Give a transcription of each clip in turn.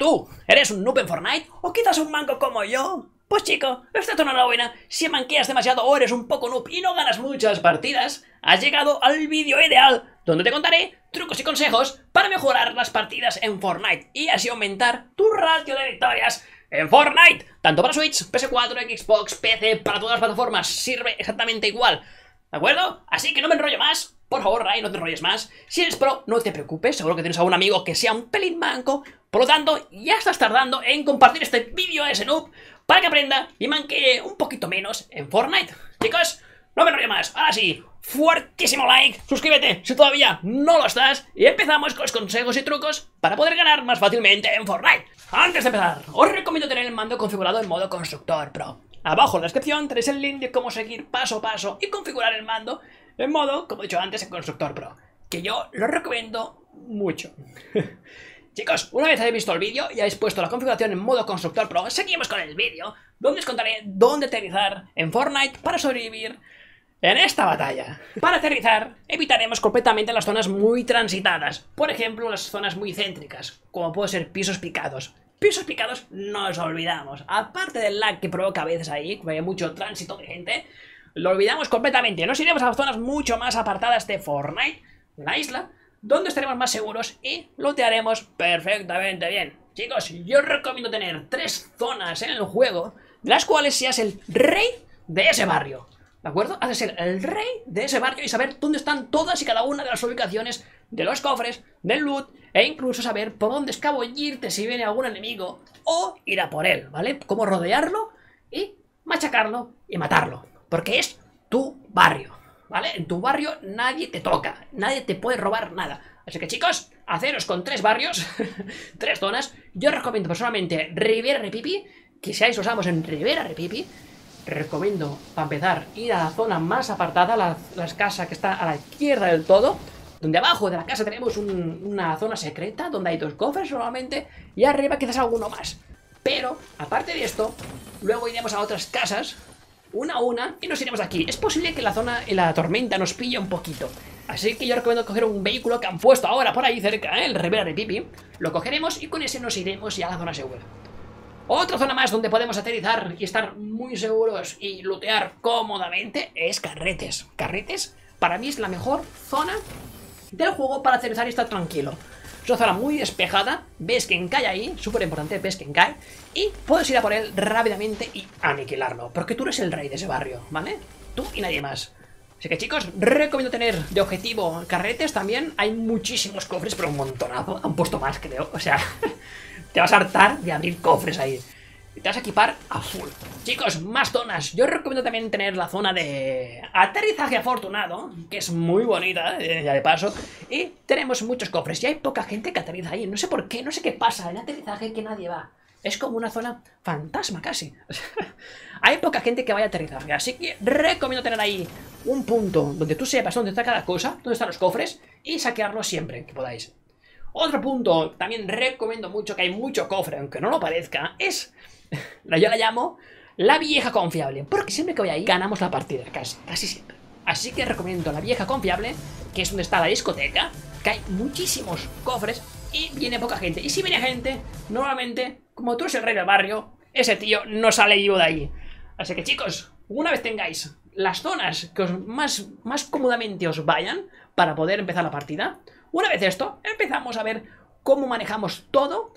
tú? ¿Eres un noob en Fortnite? ¿O quizás un manco como yo? Pues chico, esta es una enhorabuena. Si manqueas demasiado o eres un poco noob y no ganas muchas partidas, has llegado al vídeo ideal, donde te contaré trucos y consejos para mejorar las partidas en Fortnite y así aumentar tu ratio de victorias en Fortnite. Tanto para Switch, PS4, Xbox, PC, para todas las plataformas, sirve exactamente igual. ¿De acuerdo? Así que no me enrollo más. Por favor, Ray, no te enrolles más. Si eres pro, no te preocupes. Seguro que tienes a un amigo que sea un pelín manco. Por lo tanto, ya estás tardando en compartir este vídeo a ese noob para que aprenda y manque un poquito menos en Fortnite. Chicos, no me enrollo más. Ahora sí, fuertísimo like, suscríbete si todavía no lo estás y empezamos con los consejos y trucos para poder ganar más fácilmente en Fortnite. Antes de empezar, os recomiendo tener el mando configurado en modo constructor pro. Abajo en la descripción tenéis el link de cómo seguir paso a paso y configurar el mando en modo, como he dicho antes, en constructor pro. Que yo lo recomiendo mucho. Chicos, una vez habéis visto el vídeo y habéis puesto la configuración en modo constructor pro, seguimos con el vídeo, donde os contaré dónde aterrizar en Fortnite para sobrevivir en esta batalla. Para aterrizar, evitaremos completamente las zonas muy transitadas, por ejemplo las zonas muy céntricas, como pueden ser pisos picados. Pisos picados nos olvidamos, aparte del lag que provoca a veces ahí, como hay mucho tránsito de gente, lo olvidamos completamente, nos iremos a zonas mucho más apartadas de Fortnite, la isla, donde estaremos más seguros y lootearemos perfectamente bien. Chicos, yo recomiendo tener tres zonas en el juego, de las cuales seas el rey de ese barrio. ¿De acuerdo? Has de ser el rey de ese barrio y saber dónde están todas y cada una de las ubicaciones de los cofres, del loot, e incluso saber por dónde escabullirte si viene algún enemigo, o ir a por él, ¿vale? Cómo rodearlo y machacarlo y matarlo. Porque es tu barrio. ¿vale? En tu barrio nadie te toca, nadie te puede robar nada. Así que chicos, haceros con tres barrios, tres zonas. Yo recomiendo personalmente Rivera Repipi, que seáis los amos en Rivera Repipi. Recomiendo, para empezar, ir a la zona más apartada, la, la casa que está a la izquierda del todo, donde abajo de la casa tenemos un, una zona secreta, donde hay dos cofres normalmente, y arriba quizás alguno más. Pero, aparte de esto, luego iremos a otras casas una a una y nos iremos aquí. Es posible que la zona y la tormenta nos pille un poquito. Así que yo recomiendo coger un vehículo que han puesto ahora por ahí cerca, ¿eh? el Rivera de Pipi. Lo cogeremos y con ese nos iremos ya a la zona segura. Otra zona más donde podemos aterrizar y estar muy seguros y lootear cómodamente es carretes. Carretes para mí es la mejor zona del juego para aterrizar y estar tranquilo. Es una zona muy despejada, ves que cae ahí, súper importante, ves que cae, y puedes ir a por él rápidamente y aniquilarlo, porque tú eres el rey de ese barrio, ¿vale? Tú y nadie más. Así que chicos, recomiendo tener de objetivo carretes también. Hay muchísimos cofres, pero un montonazo. Han puesto más, creo. O sea, te vas a hartar de abrir cofres ahí. Y te vas a equipar a full. Chicos, más zonas. Yo recomiendo también tener la zona de aterrizaje afortunado, que es muy bonita, eh, ya de paso. Y tenemos muchos cofres. Y hay poca gente que aterriza ahí. No sé por qué, no sé qué pasa en aterrizaje que nadie va. Es como una zona fantasma casi. hay poca gente que vaya a aterrizar. Así que recomiendo tener ahí un punto donde tú sepas dónde está cada cosa, dónde están los cofres, y saquearlos siempre que podáis. Otro punto, también recomiendo mucho que hay mucho cofre, aunque no lo parezca, es, yo la llamo la vieja confiable, porque siempre que voy ahí ganamos la partida, casi, casi siempre. Así que recomiendo la vieja confiable, que es donde está la discoteca, que hay muchísimos cofres y viene poca gente. Y si viene gente, normalmente, como tú eres el rey del barrio, ese tío no sale vivo de ahí. Así que chicos, una vez tengáis las zonas que os más, más cómodamente os vayan para poder empezar la partida, una vez esto, empezamos a ver cómo manejamos todo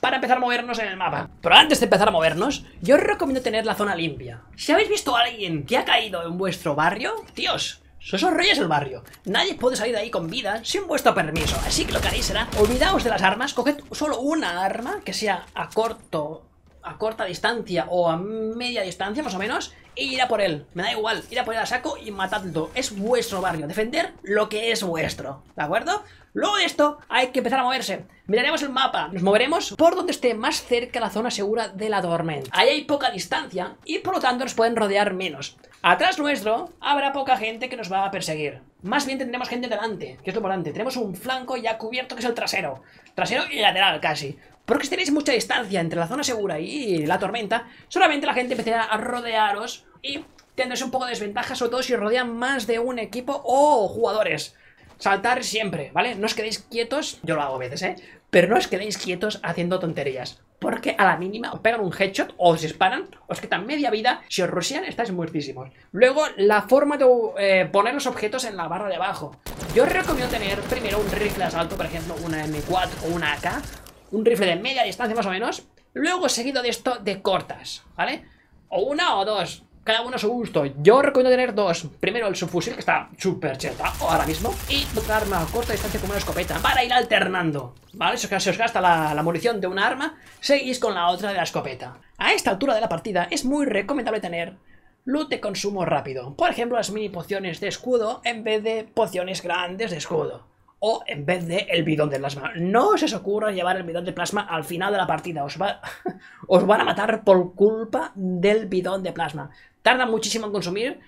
para empezar a movernos en el mapa. Pero antes de empezar a movernos, yo os recomiendo tener la zona limpia. Si habéis visto a alguien que ha caído en vuestro barrio, tíos, sois los reyes del barrio. Nadie puede salir de ahí con vida sin vuestro permiso. Así que lo que haréis será, olvidaos de las armas, coged solo una arma que sea a corto a corta distancia o a media distancia más o menos e ir a por él. Me da igual, ir a por él a saco y matadlo. Es vuestro barrio, defender lo que es vuestro, ¿de acuerdo? Luego de esto hay que empezar a moverse. Miraremos el mapa, nos moveremos por donde esté más cerca la zona segura de la tormenta. Ahí hay poca distancia y por lo tanto nos pueden rodear menos. Atrás nuestro habrá poca gente que nos va a perseguir. Más bien tendremos gente delante, que es lo importante. Tenemos un flanco ya cubierto que es el trasero. Trasero y lateral casi. Porque si tenéis mucha distancia entre la zona segura y la tormenta, solamente la gente empezará a rodearos y tendréis un poco de desventaja, sobre todo si os rodean más de un equipo o jugadores. saltar siempre, ¿vale? No os quedéis quietos, yo lo hago a veces, ¿eh? Pero no os quedéis quietos haciendo tonterías. Porque a la mínima os pegan un headshot o os disparan, os quitan media vida. Si os rushean, estáis muertísimos. Luego, la forma de eh, poner los objetos en la barra de abajo. Yo recomiendo tener primero un rifle de asalto, por ejemplo, una M4 o una AK. Un rifle de media distancia más o menos. Luego, seguido de esto, de cortas, ¿vale? O una o dos cada uno a su gusto. Yo recomiendo tener dos. Primero el subfusil, que está súper cheta ahora mismo. Y otra arma a corta distancia como una escopeta. Para ir alternando. ¿Vale? Si os gasta la, la, munición de una arma, seguís con la otra de la escopeta. A esta altura de la partida es muy recomendable tener loot de consumo rápido. Por ejemplo, las mini pociones de escudo en vez de pociones grandes de escudo o en vez de el bidón de plasma. No os, os ocurra llevar el bidón de plasma al final de la partida, os, va, os van a matar por culpa del bidón de plasma. Tarda muchísimo en consumir,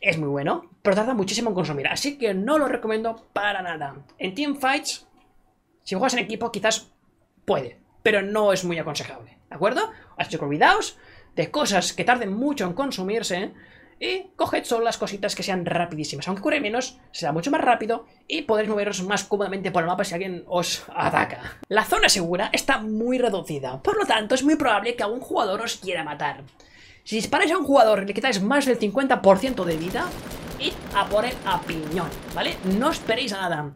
es muy bueno, pero tarda muchísimo en consumir, así que no lo recomiendo para nada. En teamfights, si juegas en equipo quizás puede, pero no es muy aconsejable, ¿de acuerdo? Así que cuidaos de cosas que tarden mucho en consumirse, y coged solo las cositas que sean rapidísimas. Aunque cure menos, será mucho más rápido y podréis moveros más cómodamente por el mapa si alguien os ataca. La zona segura está muy reducida, por lo tanto es muy probable que algún jugador os quiera matar. Si disparáis a un jugador le quitáis más del 50% de vida, id a por él a piñón, ¿vale? No esperéis a nada.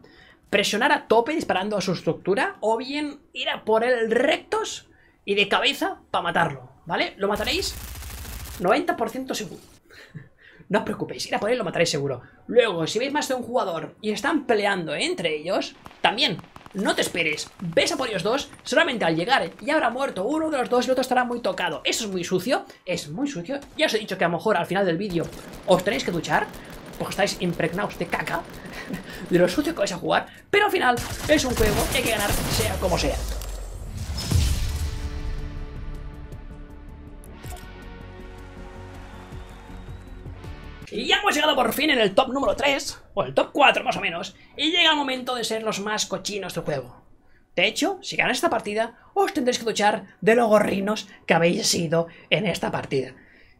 Presionar a tope disparando a su estructura o bien ir a por él rectos y de cabeza para matarlo, ¿vale? Lo mataréis 90% seguro. No os preocupéis, ir a por él lo mataréis seguro. Luego, si veis más de un jugador y están peleando entre ellos, también, no te esperes. Ves a por ellos dos, solamente al llegar ya habrá muerto uno de los dos y el otro estará muy tocado. Eso es muy sucio, es muy sucio. Ya os he dicho que a lo mejor al final del vídeo os tenéis que duchar, porque estáis impregnados de caca, de lo sucio que vais a jugar, pero al final es un juego y hay que ganar sea como sea. Y ya hemos llegado por fin en el top número 3, o el top 4 más o menos, y llega el momento de ser los más cochinos del juego. De hecho, si ganáis esta partida, os tendréis que duchar de los gorrinos que habéis sido en esta partida.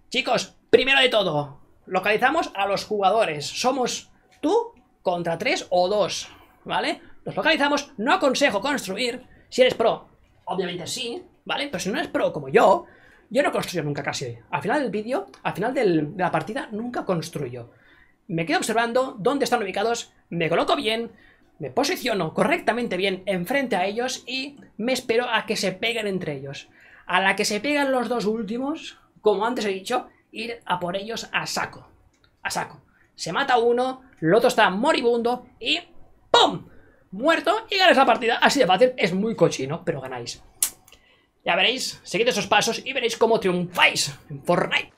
Chicos, primero de todo, localizamos a los jugadores. Somos tú contra 3 o 2, ¿vale? Los localizamos, no aconsejo construir. Si eres pro, obviamente sí, ¿vale? Pero si no eres pro como yo, yo no construyo nunca casi. Al final del vídeo, al final de la partida, nunca construyo. Me quedo observando dónde están ubicados, me coloco bien, me posiciono correctamente bien enfrente a ellos y me espero a que se peguen entre ellos. A la que se pegan los dos últimos, como antes he dicho, ir a por ellos a saco. A saco. Se mata uno, el otro está moribundo y ¡pum! Muerto y ganas la partida. Así de fácil, es muy cochino, pero ganáis. Ya veréis, seguid esos pasos y veréis cómo triunfáis en Fortnite.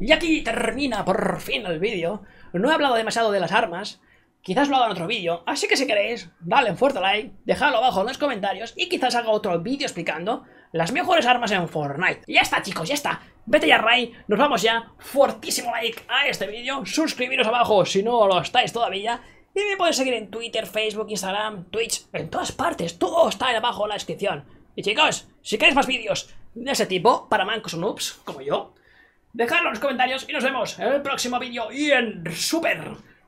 Y aquí termina por fin el vídeo. No he hablado demasiado de las armas, quizás lo haga en otro vídeo, así que si queréis, dale un fuerte like, dejadlo abajo en los comentarios y quizás haga otro vídeo explicando las mejores armas en Fortnite. Y ya está chicos, ya está. Vete ya Ray, nos vamos ya. Fuertísimo like a este vídeo, suscribiros abajo si no lo estáis todavía. Y me podéis seguir en Twitter, Facebook, Instagram, Twitch, en todas partes, todo está ahí abajo en la descripción. Y chicos, si queréis más vídeos de ese tipo, para mancos o noobs, como yo, Dejadlo en los comentarios y nos vemos en el próximo vídeo y en súper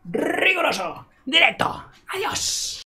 riguroso directo. Adiós.